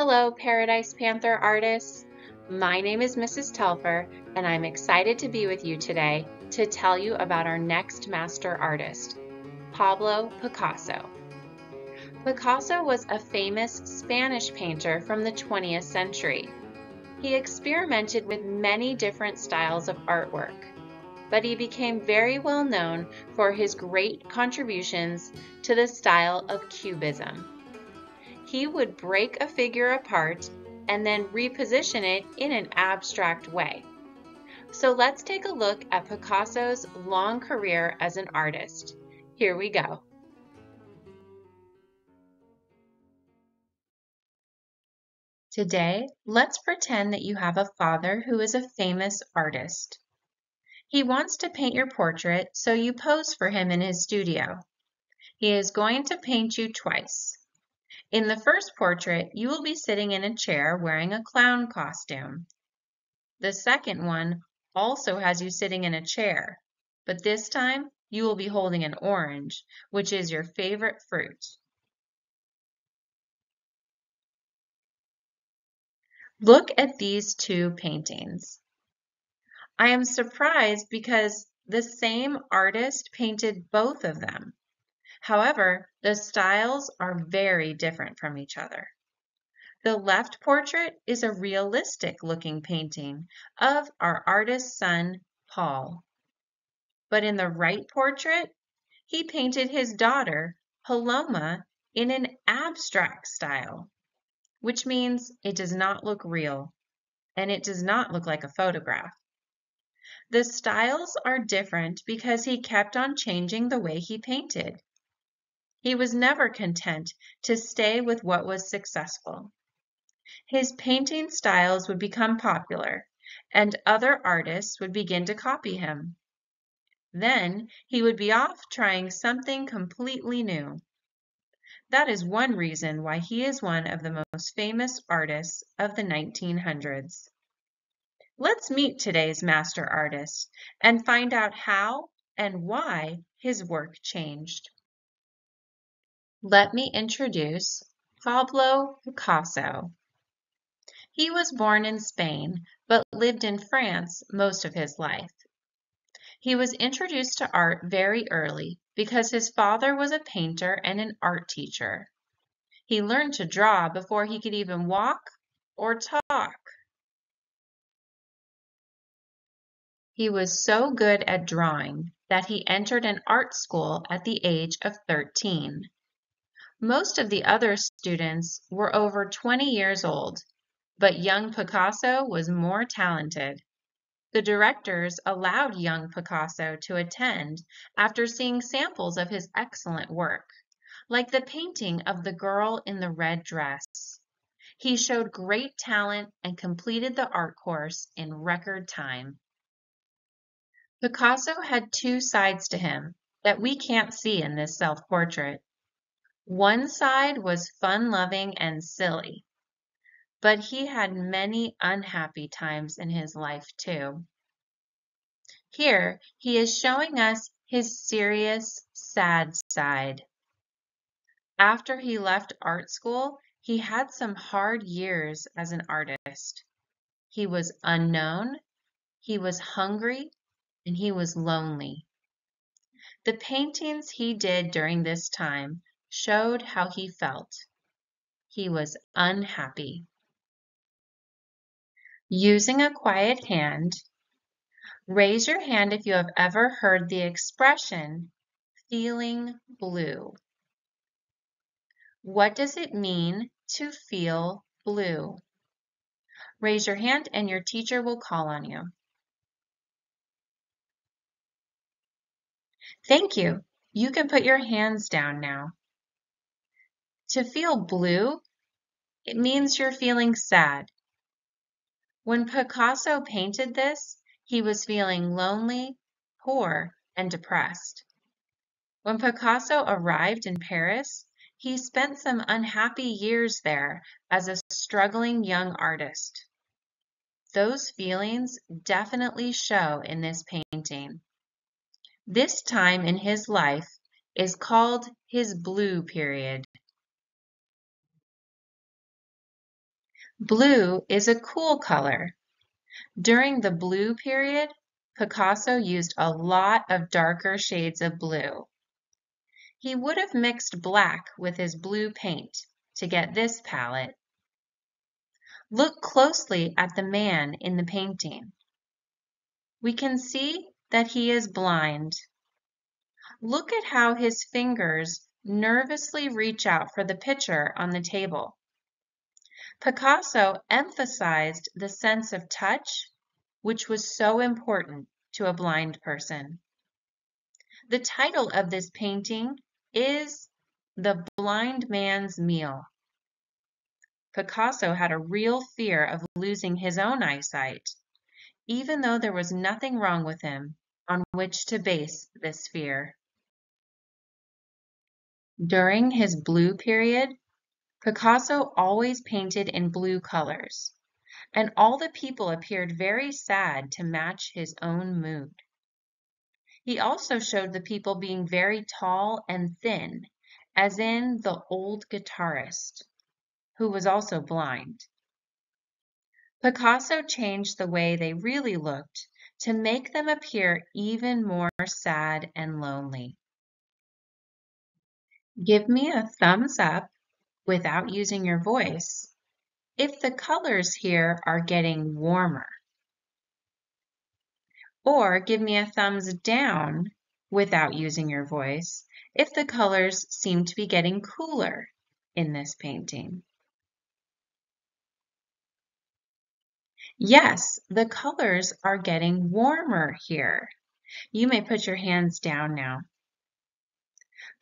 Hello, Paradise Panther artists. My name is Mrs. Telfer, and I'm excited to be with you today to tell you about our next master artist, Pablo Picasso. Picasso was a famous Spanish painter from the 20th century. He experimented with many different styles of artwork, but he became very well known for his great contributions to the style of Cubism. He would break a figure apart and then reposition it in an abstract way. So let's take a look at Picasso's long career as an artist. Here we go. Today, let's pretend that you have a father who is a famous artist. He wants to paint your portrait, so you pose for him in his studio. He is going to paint you twice. In the first portrait, you will be sitting in a chair wearing a clown costume. The second one also has you sitting in a chair, but this time you will be holding an orange, which is your favorite fruit. Look at these two paintings. I am surprised because the same artist painted both of them. However, the styles are very different from each other. The left portrait is a realistic looking painting of our artist's son, Paul. But in the right portrait, he painted his daughter, Paloma, in an abstract style which means it does not look real and it does not look like a photograph. The styles are different because he kept on changing the way he painted. He was never content to stay with what was successful. His painting styles would become popular and other artists would begin to copy him. Then he would be off trying something completely new. That is one reason why he is one of the most famous artists of the 1900s. Let's meet today's master artist and find out how and why his work changed. Let me introduce Pablo Picasso. He was born in Spain but lived in France most of his life. He was introduced to art very early because his father was a painter and an art teacher. He learned to draw before he could even walk or talk. He was so good at drawing that he entered an art school at the age of 13. Most of the other students were over 20 years old, but young Picasso was more talented. The directors allowed young Picasso to attend after seeing samples of his excellent work, like the painting of the girl in the red dress. He showed great talent and completed the art course in record time. Picasso had two sides to him that we can't see in this self-portrait. One side was fun-loving and silly, but he had many unhappy times in his life too. Here he is showing us his serious, sad side. After he left art school, he had some hard years as an artist. He was unknown, he was hungry, and he was lonely. The paintings he did during this time showed how he felt. He was unhappy. Using a quiet hand, raise your hand if you have ever heard the expression feeling blue. What does it mean to feel blue? Raise your hand and your teacher will call on you. Thank you. You can put your hands down now. To feel blue, it means you're feeling sad. When Picasso painted this, he was feeling lonely, poor, and depressed. When Picasso arrived in Paris, he spent some unhappy years there as a struggling young artist. Those feelings definitely show in this painting. This time in his life is called his blue period. Blue is a cool color. During the blue period, Picasso used a lot of darker shades of blue. He would have mixed black with his blue paint to get this palette. Look closely at the man in the painting. We can see that he is blind. Look at how his fingers nervously reach out for the picture on the table. Picasso emphasized the sense of touch, which was so important to a blind person. The title of this painting is The Blind Man's Meal. Picasso had a real fear of losing his own eyesight, even though there was nothing wrong with him on which to base this fear. During his blue period, Picasso always painted in blue colors, and all the people appeared very sad to match his own mood. He also showed the people being very tall and thin, as in the old guitarist, who was also blind. Picasso changed the way they really looked to make them appear even more sad and lonely. Give me a thumbs up without using your voice if the colors here are getting warmer. Or give me a thumbs down without using your voice if the colors seem to be getting cooler in this painting. Yes, the colors are getting warmer here. You may put your hands down now.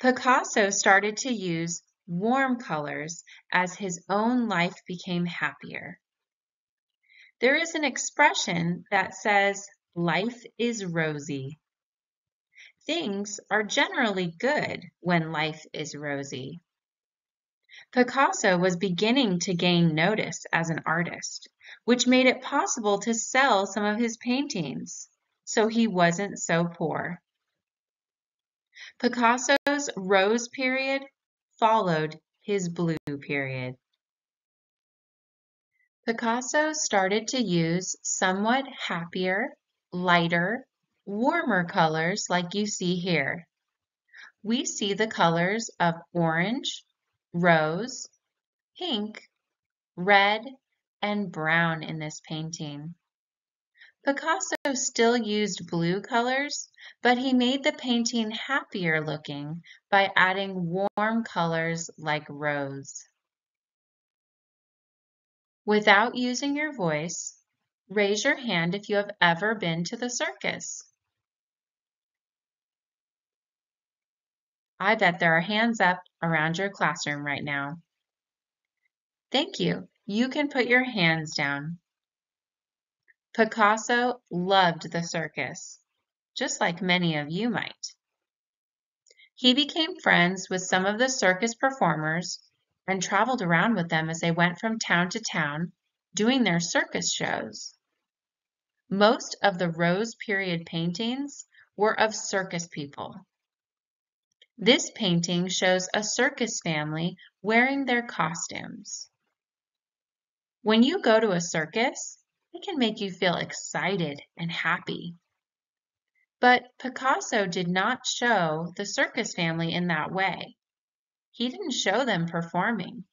Picasso started to use warm colors as his own life became happier. There is an expression that says, life is rosy. Things are generally good when life is rosy. Picasso was beginning to gain notice as an artist, which made it possible to sell some of his paintings, so he wasn't so poor. Picasso's rose period followed his blue period. Picasso started to use somewhat happier, lighter, warmer colors like you see here. We see the colors of orange, rose, pink, red, and brown in this painting. Picasso still used blue colors, but he made the painting happier looking by adding warm colors like rose. Without using your voice, raise your hand if you have ever been to the circus. I bet there are hands up around your classroom right now. Thank you. You can put your hands down. Picasso loved the circus, just like many of you might. He became friends with some of the circus performers and traveled around with them as they went from town to town doing their circus shows. Most of the Rose period paintings were of circus people. This painting shows a circus family wearing their costumes. When you go to a circus, it can make you feel excited and happy. But Picasso did not show the circus family in that way. He didn't show them performing.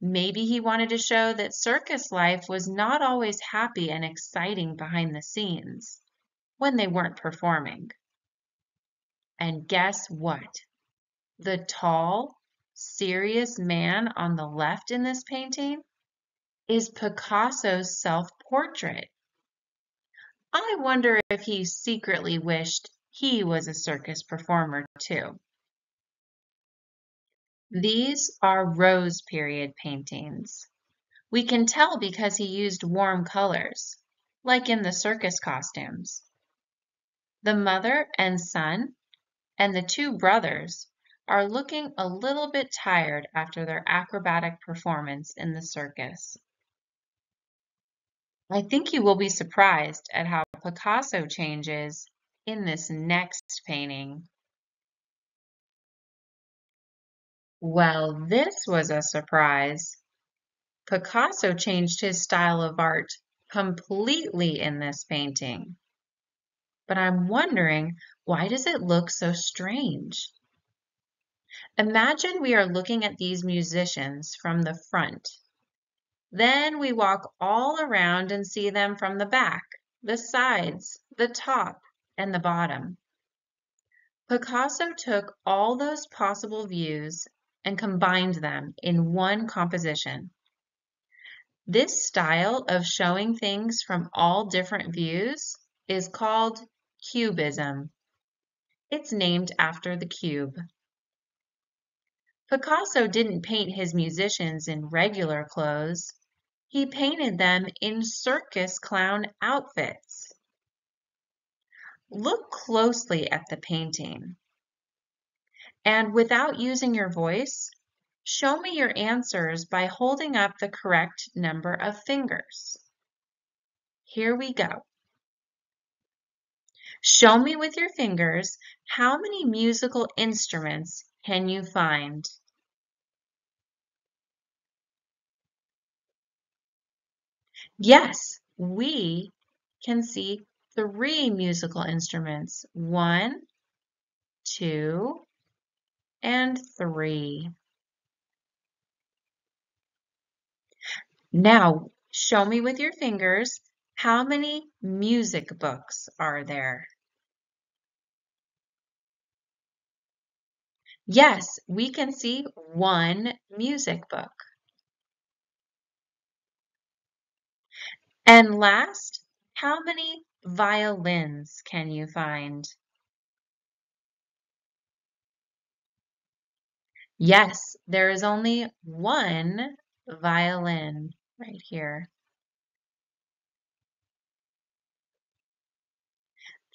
Maybe he wanted to show that circus life was not always happy and exciting behind the scenes when they weren't performing. And guess what? The tall, serious man on the left in this painting is Picasso's self-portrait. I wonder if he secretly wished he was a circus performer too. These are Rose period paintings. We can tell because he used warm colors, like in the circus costumes. The mother and son and the two brothers are looking a little bit tired after their acrobatic performance in the circus. I think you will be surprised at how Picasso changes in this next painting. Well, this was a surprise. Picasso changed his style of art completely in this painting. But I'm wondering, why does it look so strange? Imagine we are looking at these musicians from the front. Then we walk all around and see them from the back, the sides, the top, and the bottom. Picasso took all those possible views and combined them in one composition. This style of showing things from all different views is called cubism. It's named after the cube. Picasso didn't paint his musicians in regular clothes. He painted them in circus clown outfits. Look closely at the painting. And without using your voice, show me your answers by holding up the correct number of fingers. Here we go. Show me with your fingers how many musical instruments can you find? Yes, we can see three musical instruments. One, two, and three. Now, show me with your fingers how many music books are there? Yes, we can see one music book. And last, how many violins can you find? Yes, there is only one violin right here.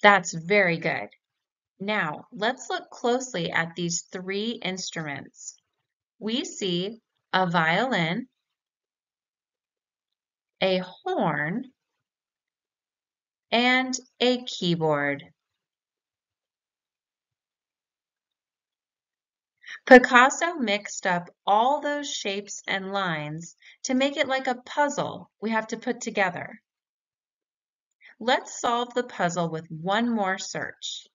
That's very good. Now, let's look closely at these three instruments. We see a violin, a horn, and a keyboard. Picasso mixed up all those shapes and lines to make it like a puzzle we have to put together. Let's solve the puzzle with one more search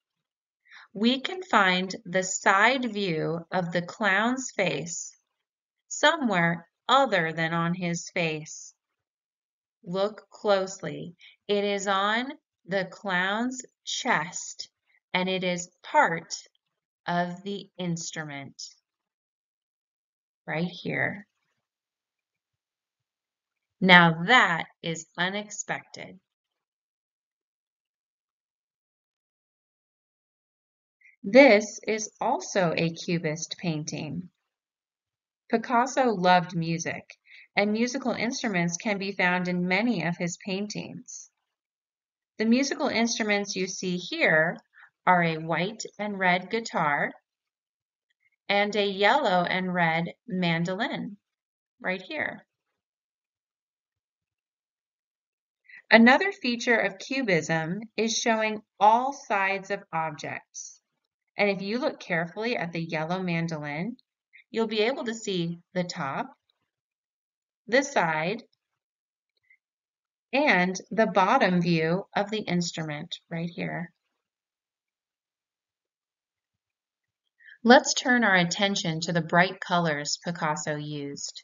we can find the side view of the clown's face somewhere other than on his face. Look closely. It is on the clown's chest and it is part of the instrument right here. Now that is unexpected. This is also a Cubist painting. Picasso loved music, and musical instruments can be found in many of his paintings. The musical instruments you see here are a white and red guitar and a yellow and red mandolin right here. Another feature of cubism is showing all sides of objects. And if you look carefully at the yellow mandolin, you'll be able to see the top, the side, and the bottom view of the instrument right here. Let's turn our attention to the bright colors Picasso used.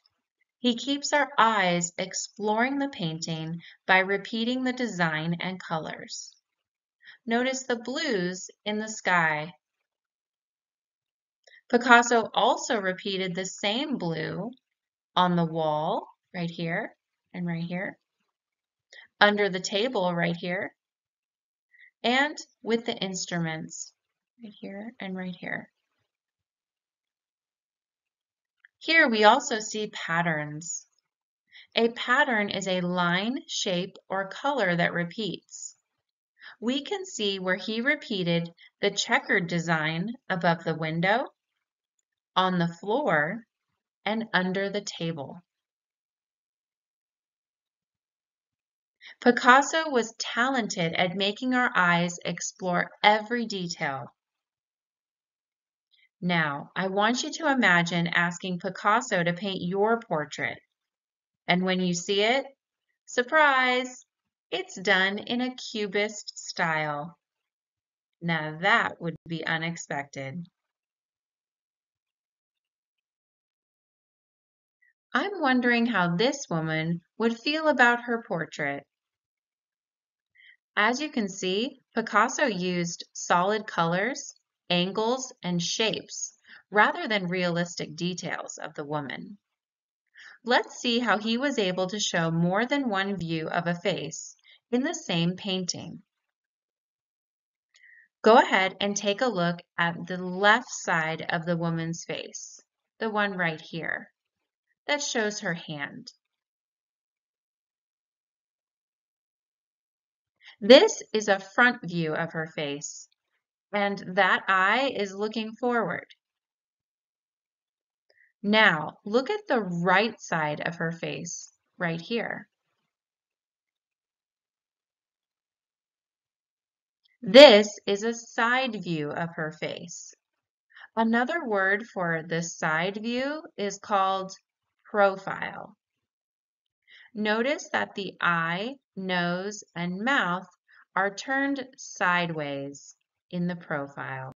He keeps our eyes exploring the painting by repeating the design and colors. Notice the blues in the sky Picasso also repeated the same blue on the wall right here and right here, under the table right here, and with the instruments right here and right here. Here we also see patterns. A pattern is a line, shape, or color that repeats. We can see where he repeated the checkered design above the window on the floor, and under the table. Picasso was talented at making our eyes explore every detail. Now, I want you to imagine asking Picasso to paint your portrait. And when you see it, surprise, it's done in a cubist style. Now that would be unexpected. I'm wondering how this woman would feel about her portrait. As you can see, Picasso used solid colors, angles, and shapes rather than realistic details of the woman. Let's see how he was able to show more than one view of a face in the same painting. Go ahead and take a look at the left side of the woman's face, the one right here that shows her hand. This is a front view of her face, and that eye is looking forward. Now, look at the right side of her face, right here. This is a side view of her face. Another word for this side view is called profile. Notice that the eye, nose, and mouth are turned sideways in the profile.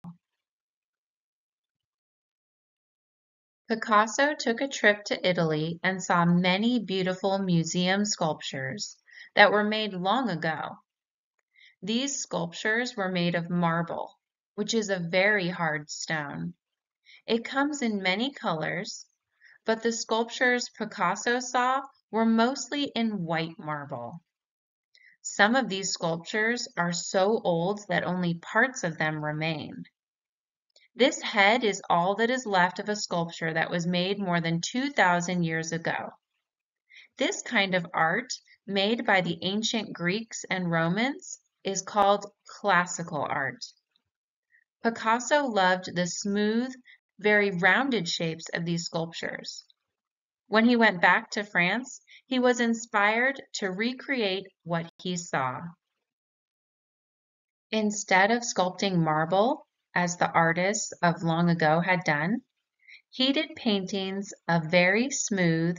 Picasso took a trip to Italy and saw many beautiful museum sculptures that were made long ago. These sculptures were made of marble, which is a very hard stone. It comes in many colors, but the sculptures Picasso saw were mostly in white marble. Some of these sculptures are so old that only parts of them remain. This head is all that is left of a sculpture that was made more than 2,000 years ago. This kind of art, made by the ancient Greeks and Romans, is called classical art. Picasso loved the smooth, very rounded shapes of these sculptures. When he went back to France, he was inspired to recreate what he saw. Instead of sculpting marble, as the artists of long ago had done, he did paintings of very smooth,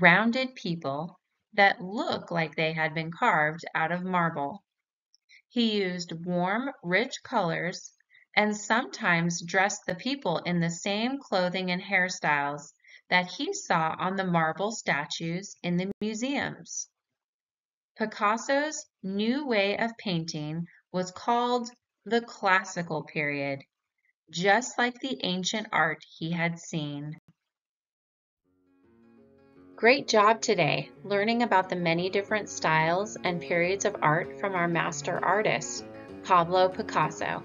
rounded people that look like they had been carved out of marble. He used warm, rich colors and sometimes dressed the people in the same clothing and hairstyles that he saw on the marble statues in the museums. Picasso's new way of painting was called the classical period, just like the ancient art he had seen. Great job today learning about the many different styles and periods of art from our master artist, Pablo Picasso.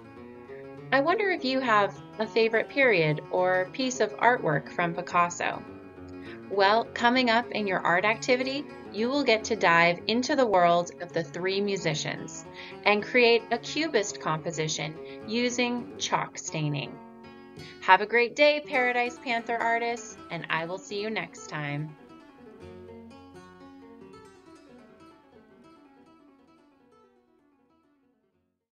I wonder if you have a favorite period or piece of artwork from Picasso. Well, coming up in your art activity, you will get to dive into the world of the three musicians and create a cubist composition using chalk staining. Have a great day, Paradise Panther artists, and I will see you next time.